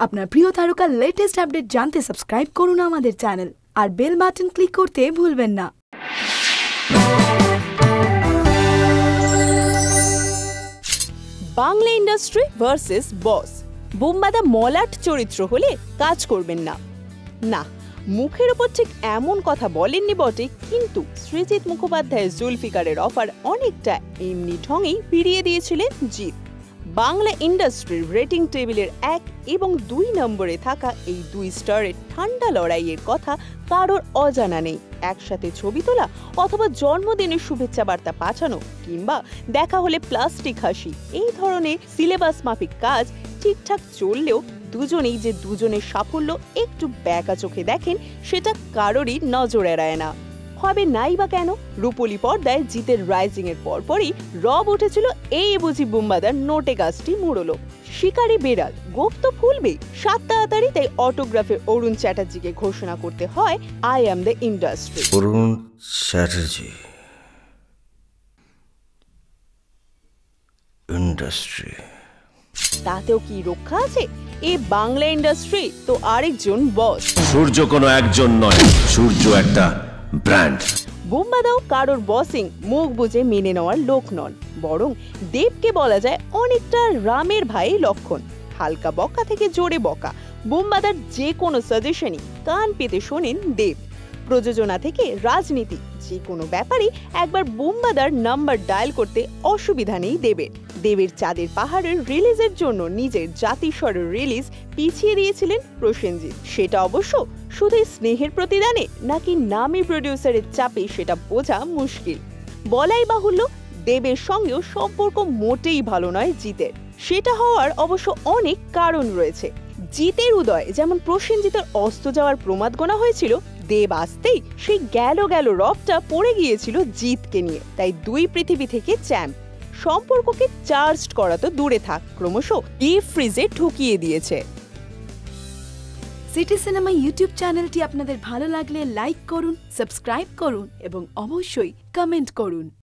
আপনার প্রিয় তারকার লেটেস্ট আপডেট জানতে সাবস্ক্রাইব করুন আমাদের চ্যানেল আর বেল বাটন ক্লিক করতে ভুলবেন না। বাংলা ইন্ডাস্ট্রি ভার্সেস বস বোম্বাদা মলাট চরিত্র হলে কাজ করবেন না। না, মুখের ওপর ঠিক এমন কথা বলেননি বটে কিন্তু সৃজিৎ মুখোপাধ্যায়ের জুলফিকারের অফার অনেকটা এমনি ঢঙেই ফিরিয়ে দিয়েছিলেন জিৎ। বাংলা ইন্ডাস্ট্রির রেটিং টেবিলের এক এবং দুই নম্বরে থাকা এই দুই স্টারের ঠান্ডা লড়াইয়ের কথা কারোর অজানা নেই। একসাথে ছবি তোলা অথবা জন্মদিনের শুভেচ্ছা বার্তা পাঠানো কিংবা দেখা হলে প্লাস্টিক হাসি, এই ধরনের সিলেবাস মাফিক কাজ ঠিকঠাক চললেও দুজনেই যে দুজনের সাফল্য একটু ব্যাকা চোখে দেখেন, সেটা কারোরই নজর এড়ায় না। হবে নাই বা কেন? রূপলি পর্দায় জিতের রাইজিং এর পরপরই রব উঠেছিল এই বুঝি বুম্বাদার নোটে গাছটি মুড়লো। শিকারি বেড়াল গোপ তো ফুলবে সাত তাড়াতাড়ি তাই অটোগ্রাফে অরুণ চ্যাটার্জিকে ঘোষণা করতে হয় I am the industry Arun Chatterjee. Industry তাতেও কি রক্ষা আছে? এ বাংলা ইন্ডাস্ট্রি তো আরেকজন বস সূর্য কোনো একজন নয় সূর্য একটা ব্র্যান্ড। বুম্বাদাও কারোর বসিং মুখ বুঝে মেনে নেওয়ার লোক নন, বরং দেবকে বলা যায় অনেকটা রামের ভাই লক্ষণ। হালকা বকা থেকে জোরে বকা, বুম্বাদার যে কোনো সাজেশনই কান পেতে শোনেন দেব। প্রযোজনা থেকে রাজনীতি, যে কোনো ব্যাপারে একবার বুম্বাদার নাম্বার ডায়াল করতে অসুবিধা নেই দেবের। দেবের চাঁদের পাহাড়ের রিলিজের জন্য নিজের জাতিস্বরের রিলিজ পিছিয়ে দিয়েছিলেন প্রসেনজিৎ। সেটা অবশ্য শুধু স্নেহের প্রতিদানে নাকি নামি প্রডিউসারের চাপে সেটা বোঝা মুশকিল? বলাই বাহুল্য, দেবের সঙ্গেও সম্পর্ক মোটেই ভালো নয় জিতের। সেটা হওয়ার অবশ্য অনেক কারণ রয়েছে। জিতের উদয় যেমন প্রসেনজিতের অস্ত যাওয়ার প্রমাদ গোনা হয়েছিল, দেব আসতেই সেই গেল গেল রবটা পড়ে গিয়েছিল জিতকে নিয়ে। তাই দুই পৃথিবী থেকে চ্যাম্প। সম্পর্ককে চার্জ করা তো দূরে থাক, ক্রমশ ডিপ ফ্রিজে ঢুকিয়ে দিয়েছে। সিটি সিনেমা ইউটিউব চ্যানেলটি আপনাদের ভালো লাগলে লাইক করুন, সাবস্ক্রাইব করুন এবং অবশ্যই কমেন্ট করুন।